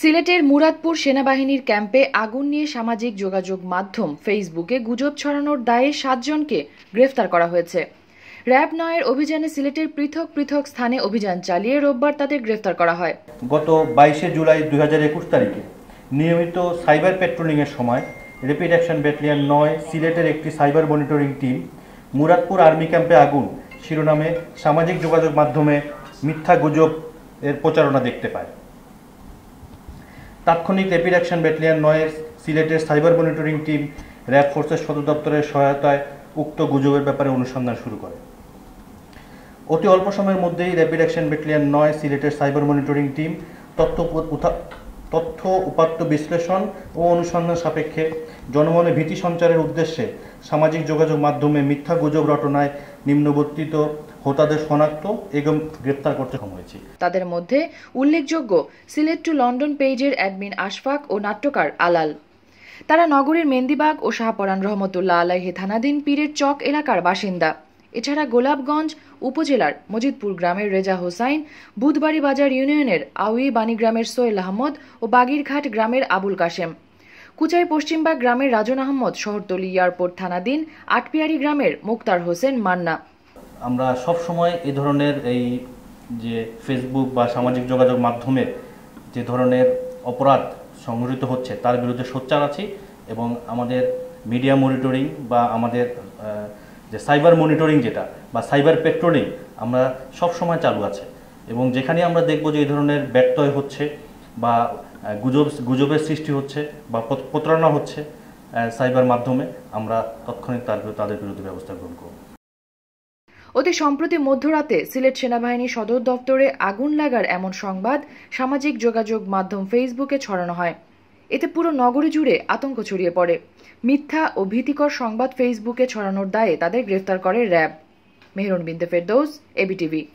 সিলেটের মুরাদপুর সেনাবাহিনীর ক্যাম্পে আগুন নিয়ে সামাজিক যোগাযোগ মাধ্যম ফেসবুকে গুজব ছড়ানোর দায়ে সাতজনকে গ্রেফতার করা হয়েছে। র্যাব নয়ের অভিযানে সিলেটের পৃথক পৃথক স্থানে অভিযান চালিয়ে রোববার তাদের গ্রেফতার করা হয়। গত বাইশে জুলাই দুই হাজার একুশ তারিখে নিয়মিত সাইবার পেট্রোলিংয়ের সময় র্যাপিড অ্যাকশন ব্যাটালিয়ন নয় সিলেটের একটি cyber monitoring team Muradpur army ক্যাম্পে আগুন, শিরোনামে সামাজিক যোগাযোগ মাধ্যমে মিথ্যা গুজব এর প্রচারণা দেখতে পায়। তাৎক্ষণিক র্যাপিড অ্যাকশন ব্যাটালিয়ন নয়ের সিলেটের সাইবার মনিটরিং টিম র্যাব ফোর্সের সদর দপ্তরের সহায়তায় উক্ত গুজবের ব্যাপারে অনুসন্ধান শুরু করে। অতি অল্প সময়ের মধ্যেই র্যাপিড অ্যাকশন ব্যাটালিয়ন নয় সিলেটের সাইবার মনিটরিং টিম তথ্য তথ্য উপাত্ত বিশ্লেষণ ও অনুসন্ধান সাপেক্ষে জনমনে ভীতি সঞ্চারের উদ্দেশ্যে সামাজিক যোগাযোগ মাধ্যমে মিথ্যা গুজব রটনায় নিম্নবর্তিত হোতাদের শনাক্ত এবং গ্রেপ্তার করতে সক্ষম হয়েছি। তাদের মধ্যে উল্লেখযোগ্য সিলেট টু লন্ডন পেজের অ্যাডমিন আশফাক ও নাট্যকার আলাল। তারা নগরীর মেন্দিবাগ ও শাহপরান রহমতুল্লাহ আলাইহে থানাদিন পীরের চক এলাকার বাসিন্দা। এছাড়া গোলাপগঞ্জ উপজেলার মজিদপুর গ্রামের রেজা হোসাইন, বুধবাড়ি বাজার ইউনিয়নের আউই বাণীগ্রামের সোহেল আহমদ ও বাগিরঘাট গ্রামের আবুল কাশেম। কুচাই পশ্চিমবাগ গ্রামের রাজন আহমদ শহরতলি এয়ারপোর্ট থানাদিন আটপিয়ারি গ্রামের মুক্তার হোসেন মান্না। আমরা সব সময় এই ধরনের এই যে ফেসবুক বা সামাজিক যোগাযোগ মাধ্যমে যে ধরনের অপরাধ সংঘটিত হচ্ছে, তার বিরুদ্ধে সোচ্চার আছি এবং আমাদের মিডিয়া মনিটরিং বা আমাদের যে সাইবার মনিটরিং যেটা বা সাইবার পেট্রোলিং আমরা সব সময় চালু আছে। এবং যেখানে আমরা দেখব যে এই ধরনের ব্যত্যয় হচ্ছে বা গুজব, গুজবের সৃষ্টি হচ্ছে বা প্রতারণা হচ্ছে সাইবার মাধ্যমে, আমরা তৎক্ষণিক তার তাদের বিরুদ্ধে ব্যবস্থা গ্রহণ করব। অতি সম্প্রতি মধ্যরাতে সিলেট সেনাবাহিনী সদর দপ্তরে আগুন লাগার এমন সংবাদ সামাজিক যোগাযোগ মাধ্যম ফেসবুকে ছড়ানো হয়। এতে পুরো নগরী জুড়ে আতঙ্ক ছড়িয়ে পড়ে। মিথ্যা ও ভীতিকর সংবাদ ফেসবুকে ছড়ানোর দায়ে তাদের গ্রেফতার করে র্যাব। মেহরুন বিন্দেফের ফেরদৌস এবিটিভি